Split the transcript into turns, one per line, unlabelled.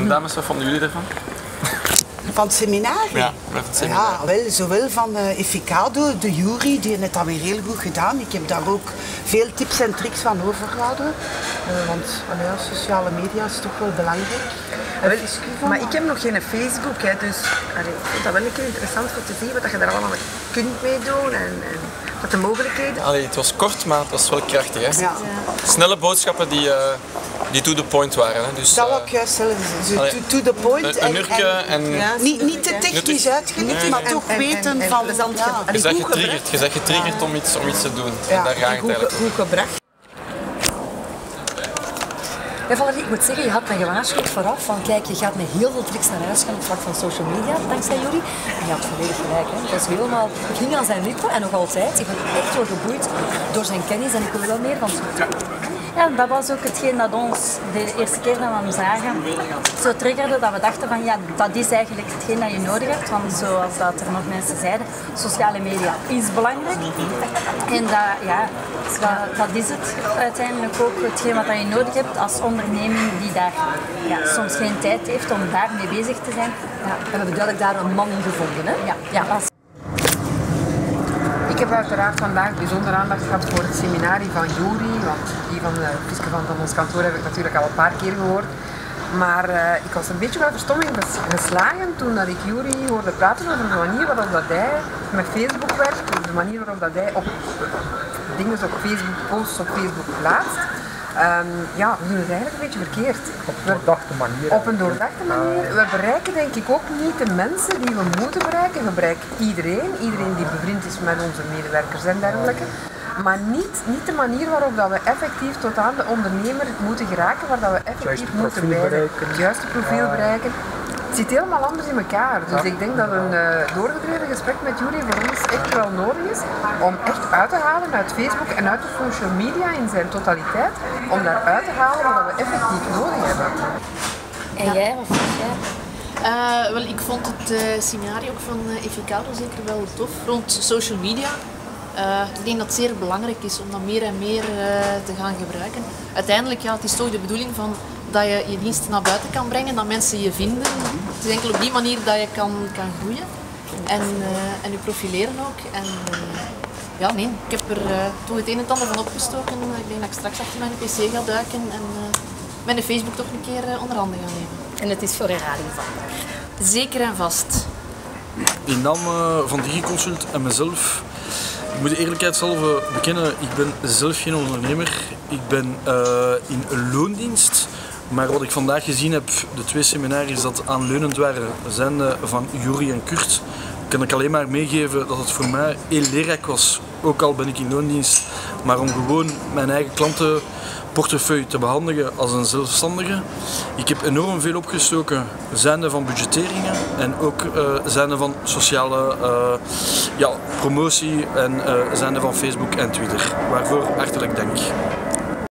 En dames, wat vonden jullie ervan?
Van het seminar?
Ja, met het.
Ja, wel, zowel van uh, Efficado, de jury, die heeft dat weer heel goed gedaan. Ik heb daar ook veel tips en tricks van overgehouden. Uh, want allee, sociale media is toch wel belangrijk.
Wel, maar ik heb nog geen Facebook, hè, dus allee, ik vind dat wel een keer interessant voor te zien wat je daar allemaal kunt meedoen en, en wat de mogelijkheden.
Allee, het was kort, maar het was wel krachtig. Hè?
Ja.
Snelle boodschappen die, uh, die to the point waren. Hè? Dus,
Dat
uh,
wil ik juist zeggen. Zo to, to the point.
een, en...
Ja, niet, niet te technisch uitgelegd,
Nee,
maar toch
En- en-
weten
en
van... ja.
ge-
Je bent getriggerd, je bent getriggerd om, iets, om iets te doen.
Ja,
En daar gaat
En
het
goed,
eigenlijk
goed gebracht.
Ja, Valerie, ik moet zeggen, je had me gewaarschuwd vooraf van kijk, je gaat met heel veel tricks naar huis gaan op het vlak van social media, dankzij jullie. En je had volledig gelijk. Hè. Het was helemaal, ik ging aan zijn lippen en nog altijd. Ik ben echt wel geboeid door zijn kennis en ik wil wel meer van zijn.
Ja, dat was ook hetgeen dat ons de eerste keer dat we hem zagen zo triggerde, dat we dachten van ja, dat is eigenlijk hetgeen dat je nodig hebt. Want zoals dat er nog mensen zeiden, sociale media is belangrijk. En dat, ja, dat, dat is het uiteindelijk ook hetgeen wat je nodig hebt als onderneming die daar ja, soms geen tijd heeft om daarmee bezig te zijn.
Ja, we hebben duidelijk daar een man gevonden. Hè?
Ja, ja,
heb uiteraard vandaag bijzonder aandacht gehad voor het seminarie van Juri, want die van de Fiske van, van ons kantoor heb ik natuurlijk al een paar keer gehoord. Maar eh, ik was een beetje bij verstomming ges- geslagen toen dat ik Juri hoorde praten over de manier waarop dat hij met Facebook werkt, de manier waarop dat hij op dingen op Facebook, posts op Facebook plaatst. Ehm, ja, we doen het eigenlijk een beetje verkeerd.
Op een doordachte manier.
Op een doordachte manier. We bereiken denk ik ook niet de mensen die we moeten bereiken. We bereiken iedereen, iedereen die bevriend is met onze medewerkers en dergelijke. Maar niet, niet de manier waarop dat we effectief tot aan de ondernemer moeten geraken, waar dat we effectief moeten
bereiken.
Het juiste profiel bereiken. Het zit helemaal anders in elkaar. Dus ik denk dat een eh, doorgedreven gesprek met Jury voor ons echt wel nodig is om echt uit te halen uit Facebook en uit de social media in zijn totaliteit, om daar uit te halen wat we effectief nodig hebben.
En jij of jij?
Eh, wel, ik vond het eh, scenario ook van uh, Efficado zeker wel tof rond social media. Eh, ik denk dat het zeer belangrijk is om dat meer en meer eh, te gaan gebruiken. Uiteindelijk, ja, het is toch de bedoeling van dat je je diensten naar buiten kan brengen, dat mensen je vinden. Het is enkel op die manier dat je kan, kan groeien en, eh, en je profileren ook. En, eh, ja, nee, ik heb er eh, toch het een en ander van opgestoken. Ik denk dat ik straks achter mijn pc ga duiken en eh, mijn Facebook toch een keer eh, onder handen ga nemen.
En het is voor herhaling vandaag.
Zeker en vast.
In naam eh, van DigiConsult en mezelf, moet de eerlijkheidshalve bekennen, ik ben zelf geen ondernemer. Ik ben eh, in een loondienst. Maar wat ik vandaag gezien heb, de twee seminaries dat aanleunend waren, zijn eh, van Juri en Kurt. Kan ik alleen maar meegeven dat het voor mij heel leerrijk was. Ook al ben ik in loondienst, maar om gewoon mijn eigen klantenportefeuille te behandelen als een zelfstandige. Ik heb enorm veel opgestoken, zijnde van budgetteringen en ook eh zijnde van sociale eh, ja, promotie en eh zijnde van Facebook en Twitter. Waarvoor hartelijk dank.